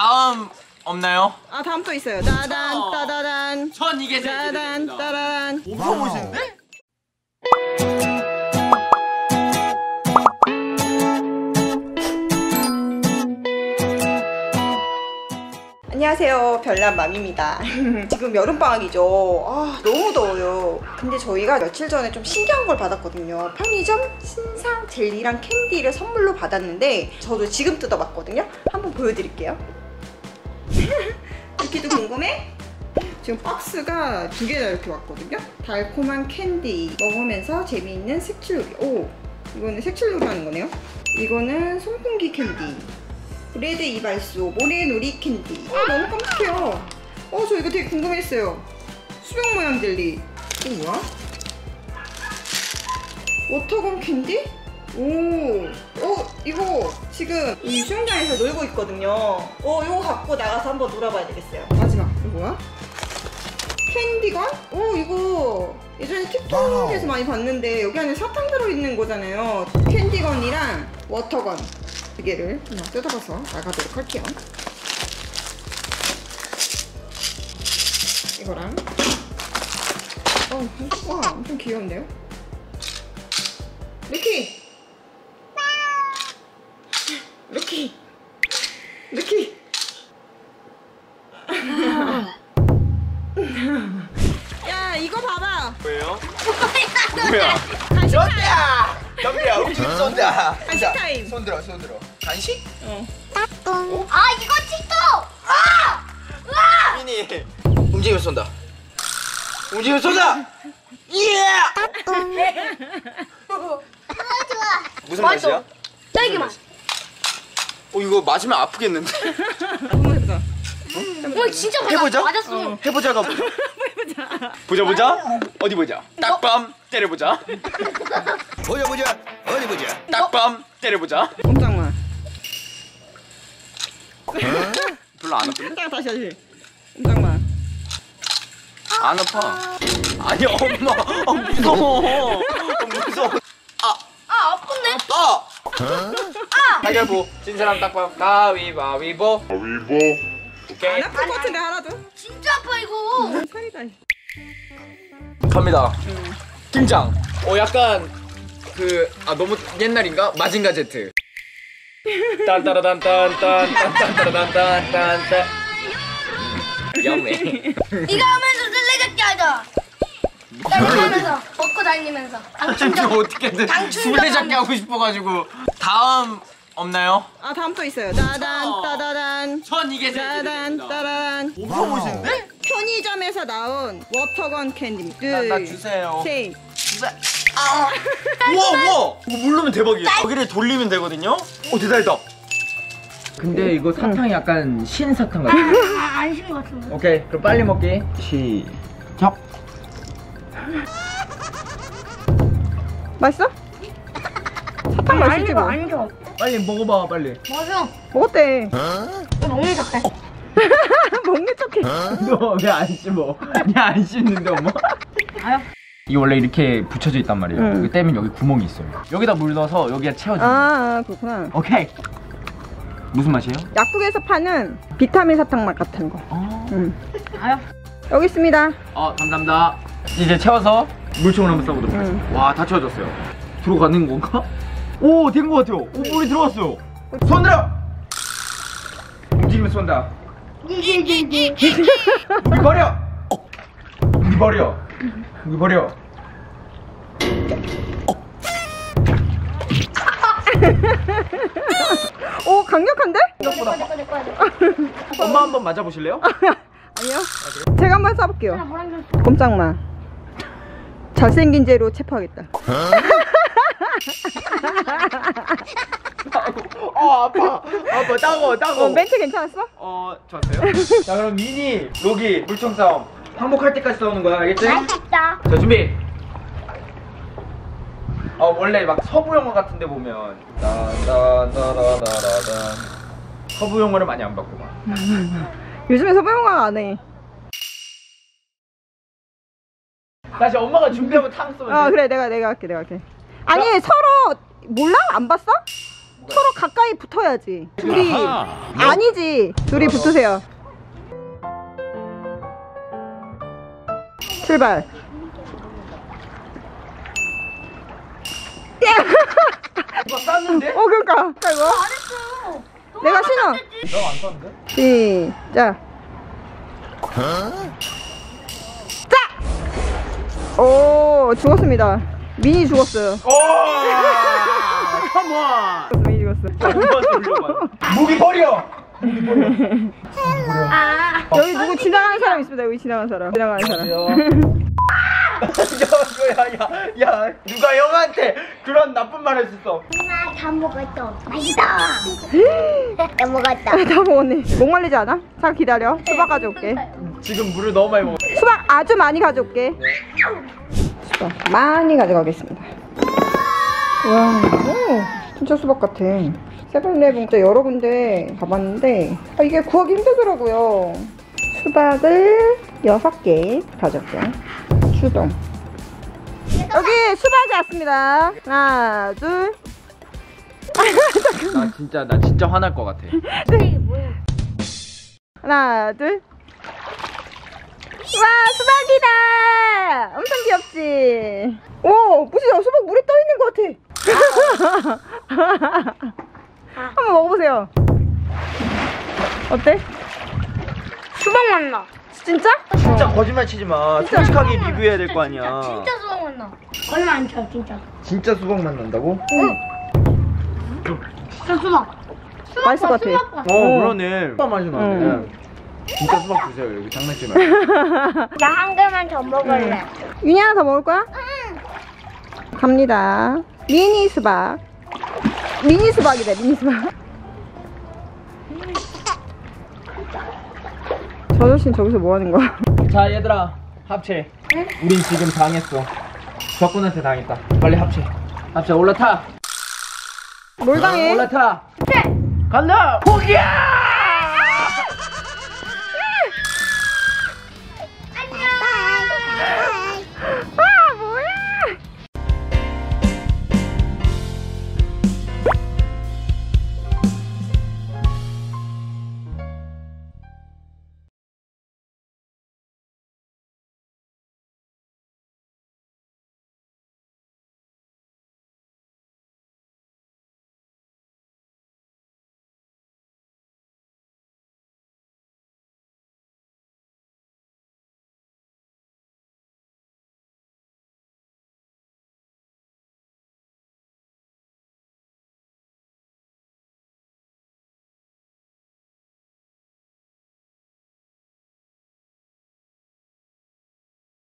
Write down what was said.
다음 없나요? 아 다음 또 있어요. 따단 어. 따다단 전 이게 제일 따단. 따다단. 엄청 멋있는데? 안녕하세요. 별난맘입니다. 지금 여름방학이죠. 아, 너무 더워요. 근데 저희가 며칠 전에 좀 신기한 걸 받았거든요. 편의점 신상 젤리랑 캔디를 선물로 받았는데 저도 지금 뜯어봤거든요. 한번 보여드릴게요. 이렇게도 궁금해? 지금 박스가 두 개나 이렇게 왔거든요. 달콤한 캔디 먹으면서 재미있는 색칠놀이. 오, 이거는 색칠놀이 하는 거네요. 이거는 송풍기 캔디. 레드 이발소 모래놀이 캔디. 아 너무 깜찍해요. 어저 이거 되게 궁금했어요. 수영 모양 젤리. 이거 뭐야? water gun 캔디? 오, 어 이거 지금 이 수영장에서 놀고 있거든요. 어 이거 갖고 나가서 한번 놀아봐야 되겠어요. 마지막 이거 뭐야? 캔디건? 오 이거 예전에 틱톡에서 많이 봤는데 여기 안에 사탕 들어있는 거잖아요. 캔디건이랑 워터건 두 개를 그냥 뜯어봐서 나가도록 할게요. 이거랑 어, 와 엄청 귀여운데요? 루키! 루키! 루키! 야 이거 봐봐 뭐예요? 뭐야? 간식 타임 쏜다! 덤비야 우리 집 쏜다 간식 자, 타임. 손 들어 손 들어 간식? 어. 아 이거 틱톡! 아! 와! 미니 움직이면 쏜다 움직이면 쏜다! 예! 좋아 좋아 무슨. 맛이야? 딸기 맛. 어 이거 맞으면 아프겠는데? 한번 해보자 어 진짜 맞아. 해보자. 맞았어. 어. 해보자가 뭐야? 보자 보자 어디 보자 딱밤 때려보자 보자 보자 어디 보자 딱밤 때려보자 꼼짝마 별로 안 아픈데? 딱 다시 다시 꼼짝마 안 아파 아니 엄마 어, 무서워 어, 무서워 아 아픈데? 아! 가위바위보 진 사람 딱밤 가위바위보. 가위보. 오케이. 안 아플 것 같은데 하나도? 진짜 아파 이거. 살이다 갑니다. 응. 등장. 어 약간 그 아 너무 옛날인가? 마징가 제트. 딴따라단딴딴딴따라단딴딴딴. 영매 이거 하면서 술래잡기 하자. 다니면서 먹고 다니면서. 저 당충전. 어떻게든 당춘전 술래잡기 하고 싶어가지고. 다음 없나요? 아 다음 또 있어요. 따단 어. 따다단. 전 이게 제일 따단 따다단 엄청 멋있는데? 편의점에서 나온 워터건 캔디. 나, 나 둘, 주세요. 셋 우와 우와. 이거 누르면 대박이에요. 여기를 돌리면 되거든요. 오 대단하다. 근데 이거 사탕이 약간 신 사탕 같아. 아, 안심 같은데. 오케이 그럼 빨리 먹기. 시작. 맛있어? 사탕 맛있지 뭐안 좋아. 빨리 먹어봐 빨리 맞아. 먹었대 이거 먹는 척해. 먹는 척해 너 왜 안 씹어 왜안 씹는데 엄마 아유. 이게 원래 이렇게 붙여져 있단 말이에요 응. 이거 떼면 여기 구멍이 있어요 여기다 물 넣어서 여기가 채워져 아, 아 그렇구나 오케이 무슨 맛이에요? 약국에서 파는 비타민 사탕 맛 같은 거 어, 응. 아유. 여기 있습니다 어 감사합니다 이제 채워서 물총을 한번 써보도록 응. 하겠습니다 와다 채워졌어요 들어가는 건가? 오 된 것 같아요. 오 물이 들어갔어요. 손 들어 움직이면 쏜다. 이기기기. 우리 버려! 우리 버려! 우리 버려! 오 강력한데? 내꺼 내꺼 내꺼 내꺼. 엄마 한 번 맞아보실래요? 아니요. 제가 한번 좀. 꼼짝마. 잘생긴 죄로 체포하겠다 어 아파. 아파. 따가워 따가워. 어, 멘트 괜찮았어? 어 좋았어요? 자 그럼 미니 로기 물총 싸움 항복할 때까지 싸우는 거야. 알겠지? 맛있다. 자 준비. 어 원래 막 서부 영화 같은 데 보면 따다다다다다다 서부 영화를 많이 안 봤구만. 요즘에 서부 영화 안해. 다시 엄마가 준비하면 탕 쏘면 아 돼. 그래 내가 내가 할게 내가 할게 아니 서로 몰라? 안 봤어? 서로 가까이 붙어야지. 둘이 아니지. 둘이 붙으세요. 출발. 이거 쌌는데? 어 그러니까. 자, 이거. 잘했어. 내가 신어. 너안 쌌는데? 시작. 자. 오 죽었습니다. 미니 죽었어요. 오! 컴온! 미니 죽었어. 무기 버려! 아. 여기 누구 지나가는 사람 있습니다. 여기 지나가는 사람. 지나가는 사람. 야, 야, 야, 누가 형한테 그런 나쁜 말 했었어. 엄마 다 먹었어. 맛있다. 다 먹었다. 다 먹었네. 목 말리지 않아? 잠깐 기다려. 수박 가져올게. 지금 물을 너무 많이 먹어. 수박 아주 많이 가져올게. 수 박 많이 가져가겠습니다. 와, 오, 진짜 수박 같아. 세븐일레븐 때 여러 군데 가봤는데 아, 이게 구하기 힘들더라고요. 수박을 6개 가져올게요. 추동. 여기 수박이 왔습니다. 하나, 둘. 나 진짜, 나 진짜 화날 것 같아. 뭐야? 하나, 둘. 와, 수박이다! 귀엽지? 오, 무슨 수박 물에 떠 있는 것 같아. 한번 먹어보세요. 어때? 수박 맛나. 진짜? 진짜 거짓말 치지 마. 솔직하게 리뷰해야 될 거 아니야. 진짜 수박 맛나. 얼마 안 쳐, 진짜. 진짜 수박 맛 난다고? 진짜 수박. 수박 맛있을 것 같아. 수박 봐. 어, 그러네. 수박 맛이 나네. 응. 진짜 수박 주세요. 여기 장난치 말고. 나한 개만 더 먹을래. 윤희 하나 더 먹을 거야? 갑니다. 미니 수박. 미니 수박이다, 미니 수박. 저 아저씨는 저기서 뭐 하는 거야? 자, 얘들아. 합체. 우린 지금 당했어. 적군한테 당했다. 빨리 합체. 합체 올라타. 뭘 당해? 올라타. 간다. 포기야!